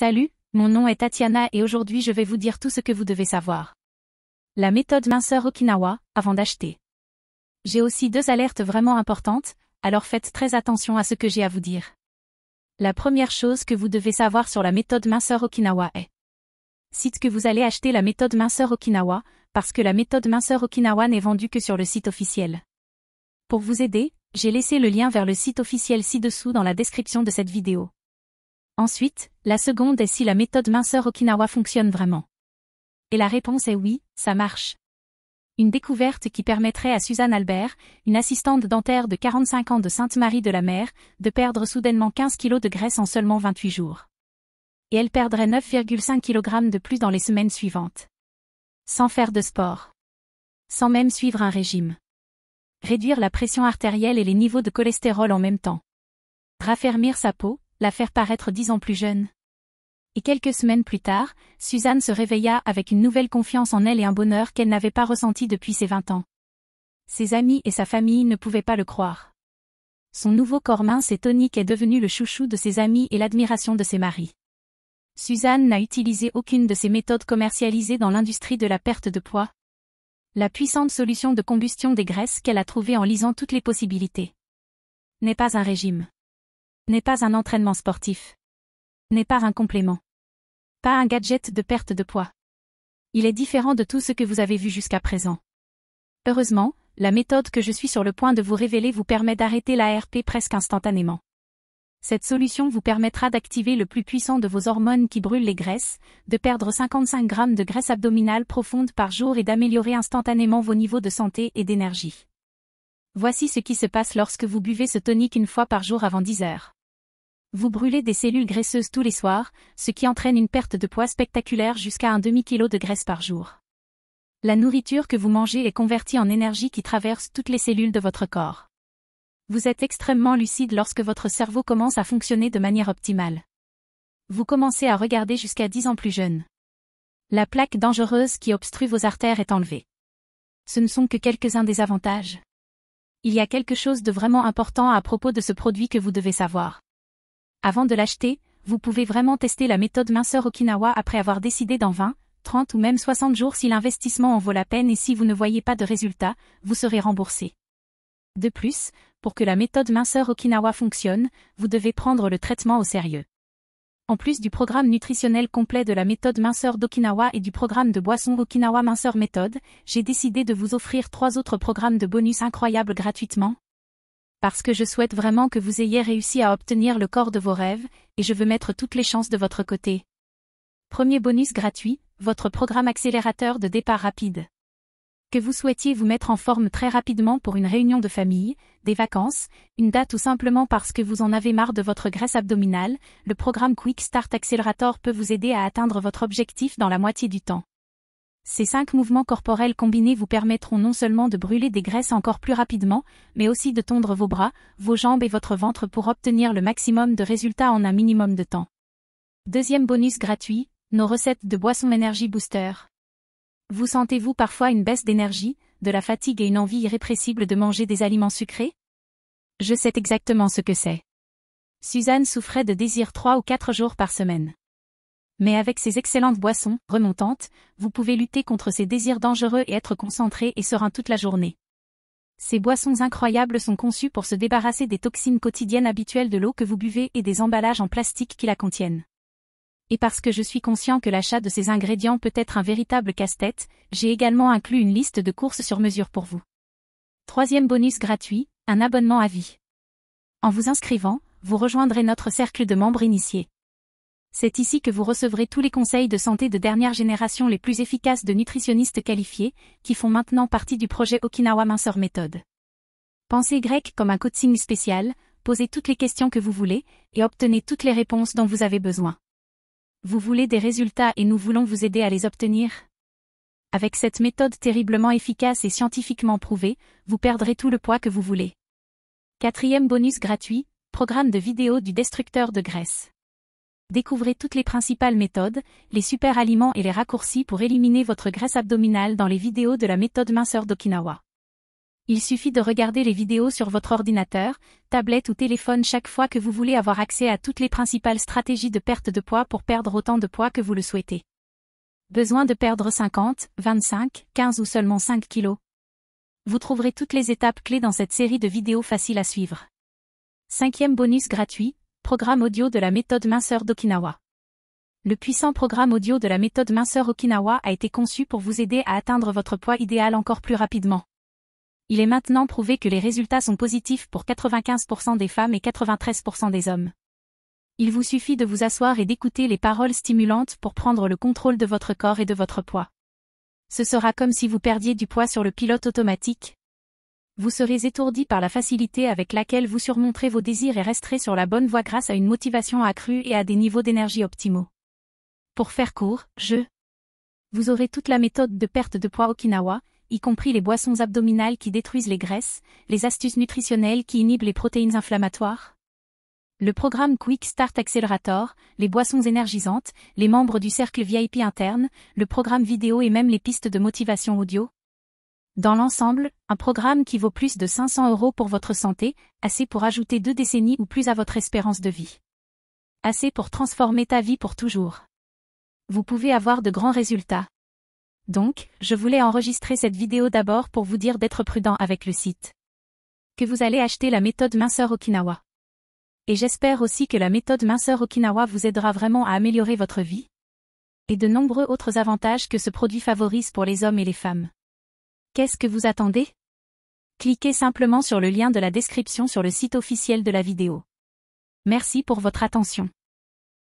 Salut, mon nom est Tatiana et aujourd'hui je vais vous dire tout ce que vous devez savoir. La méthode minceur Okinawa, avant d'acheter. J'ai aussi deux alertes vraiment importantes, alors faites très attention à ce que j'ai à vous dire. La première chose que vous devez savoir sur la méthode minceur Okinawa est Cite que vous allez acheter la méthode minceur Okinawa, parce que la méthode minceur Okinawa n'est vendue que sur le site officiel. Pour vous aider, j'ai laissé le lien vers le site officiel ci-dessous dans la description de cette vidéo. Ensuite, la seconde est si la méthode minceur Okinawa fonctionne vraiment. Et la réponse est oui, ça marche. Une découverte qui permettrait à Suzanne Albert, une assistante dentaire de 45 ans de Sainte-Marie de la Mer, de perdre soudainement 15 kg de graisse en seulement 28 jours. Et elle perdrait 9,5 kg de plus dans les semaines suivantes. Sans faire de sport. Sans même suivre un régime. Réduire la pression artérielle et les niveaux de cholestérol en même temps. Raffermir sa peau, la faire paraître dix ans plus jeune. Et quelques semaines plus tard, Suzanne se réveilla avec une nouvelle confiance en elle et un bonheur qu'elle n'avait pas ressenti depuis ses vingt ans. Ses amis et sa famille ne pouvaient pas le croire. Son nouveau corps mince et tonique est devenu le chouchou de ses amis et l'admiration de ses maris. Suzanne n'a utilisé aucune de ces méthodes commercialisées dans l'industrie de la perte de poids. La puissante solution de combustion des graisses qu'elle a trouvée en lisant toutes les possibilités. N'est pas un régime n'est pas un entraînement sportif. N'est pas un complément. Pas un gadget de perte de poids. Il est différent de tout ce que vous avez vu jusqu'à présent. Heureusement, la méthode que je suis sur le point de vous révéler vous permet d'arrêter l'ARP presque instantanément. Cette solution vous permettra d'activer le plus puissant de vos hormones qui brûlent les graisses, de perdre 55 grammes de graisse abdominale profonde par jour et d'améliorer instantanément vos niveaux de santé et d'énergie. Voici ce qui se passe lorsque vous buvez ce tonique une fois par jour avant 10 heures. Vous brûlez des cellules graisseuses tous les soirs, ce qui entraîne une perte de poids spectaculaire jusqu'à un demi-kilo de graisse par jour. La nourriture que vous mangez est convertie en énergie qui traverse toutes les cellules de votre corps. Vous êtes extrêmement lucide lorsque votre cerveau commence à fonctionner de manière optimale. Vous commencez à regarder jusqu'à 10 ans plus jeune. La plaque dangereuse qui obstrue vos artères est enlevée. Ce ne sont que quelques-uns des avantages. Il y a quelque chose de vraiment important à propos de ce produit que vous devez savoir. Avant de l'acheter, vous pouvez vraiment tester la méthode minceur Okinawa après avoir décidé dans 20, 30 ou même 60 jours si l'investissement en vaut la peine et si vous ne voyez pas de résultat, vous serez remboursé. De plus, pour que la méthode minceur Okinawa fonctionne, vous devez prendre le traitement au sérieux. En plus du programme nutritionnel complet de la méthode minceur d'Okinawa et du programme de boisson Okinawa minceur méthode, j'ai décidé de vous offrir trois autres programmes de bonus incroyables gratuitement, parce que je souhaite vraiment que vous ayez réussi à obtenir le corps de vos rêves, et je veux mettre toutes les chances de votre côté. Premier bonus gratuit, votre programme accélérateur de départ rapide. Que vous souhaitiez vous mettre en forme très rapidement pour une réunion de famille, des vacances, une date ou simplement parce que vous en avez marre de votre graisse abdominale, le programme Quick Start Accelerator peut vous aider à atteindre votre objectif dans la moitié du temps. Ces cinq mouvements corporels combinés vous permettront non seulement de brûler des graisses encore plus rapidement, mais aussi de tondre vos bras, vos jambes et votre ventre pour obtenir le maximum de résultats en un minimum de temps. Deuxième bonus gratuit, nos recettes de boissons Energy Booster. Vous sentez-vous parfois une baisse d'énergie, de la fatigue et une envie irrépressible de manger des aliments sucrés? Je sais exactement ce que c'est. Suzanne souffrait de désirs trois ou quatre jours par semaine. Mais avec ces excellentes boissons, remontantes, vous pouvez lutter contre ces désirs dangereux et être concentré et serein toute la journée. Ces boissons incroyables sont conçues pour se débarrasser des toxines quotidiennes habituelles de l'eau que vous buvez et des emballages en plastique qui la contiennent. Et parce que je suis conscient que l'achat de ces ingrédients peut être un véritable casse-tête, j'ai également inclus une liste de courses sur mesure pour vous. Troisième bonus gratuit, un abonnement à vie. En vous inscrivant, vous rejoindrez notre cercle de membres initiés. C'est ici que vous recevrez tous les conseils de santé de dernière génération les plus efficaces de nutritionnistes qualifiés, qui font maintenant partie du projet Okinawa Minceur Méthode. Pensez grec comme un coaching spécial, posez toutes les questions que vous voulez, et obtenez toutes les réponses dont vous avez besoin. Vous voulez des résultats et nous voulons vous aider à les obtenir? Avec cette méthode terriblement efficace et scientifiquement prouvée, vous perdrez tout le poids que vous voulez. Quatrième bonus gratuit, programme de vidéo du destructeur de graisse. Découvrez toutes les principales méthodes, les super aliments et les raccourcis pour éliminer votre graisse abdominale dans les vidéos de la méthode minceur d'Okinawa. Il suffit de regarder les vidéos sur votre ordinateur, tablette ou téléphone chaque fois que vous voulez avoir accès à toutes les principales stratégies de perte de poids pour perdre autant de poids que vous le souhaitez. Besoin de perdre 50, 25, 15 ou seulement 5 kilos? Vous trouverez toutes les étapes clés dans cette série de vidéos faciles à suivre. Cinquième bonus gratuit, programme audio de la méthode minceur d'Okinawa. Le puissant programme audio de la méthode minceur Okinawa a été conçu pour vous aider à atteindre votre poids idéal encore plus rapidement. Il est maintenant prouvé que les résultats sont positifs pour 95% des femmes et 93% des hommes. Il vous suffit de vous asseoir et d'écouter les paroles stimulantes pour prendre le contrôle de votre corps et de votre poids. Ce sera comme si vous perdiez du poids sur le pilote automatique. Vous serez étourdi par la facilité avec laquelle vous surmonterez vos désirs et resterez sur la bonne voie grâce à une motivation accrue et à des niveaux d'énergie optimaux. Pour faire court, je vous aurez toute la méthode de perte de poids Okinawa, y compris les boissons abdominales qui détruisent les graisses, les astuces nutritionnelles qui inhibent les protéines inflammatoires Le programme Quick Start Accelerator, les boissons énergisantes, les membres du cercle VIP interne, le programme vidéo et même les pistes de motivation audio Dans l'ensemble, un programme qui vaut plus de 500 euros pour votre santé, assez pour ajouter deux décennies ou plus à votre espérance de vie. Assez pour transformer ta vie pour toujours. Vous pouvez avoir de grands résultats. Donc, je voulais enregistrer cette vidéo d'abord pour vous dire d'être prudent avec le site. Que vous allez acheter la méthode minceur Okinawa. Et j'espère aussi que la méthode minceur Okinawa vous aidera vraiment à améliorer votre vie. Et de nombreux autres avantages que ce produit favorise pour les hommes et les femmes. Qu'est-ce que vous attendez? Cliquez simplement sur le lien de la description sur le site officiel de la vidéo. Merci pour votre attention.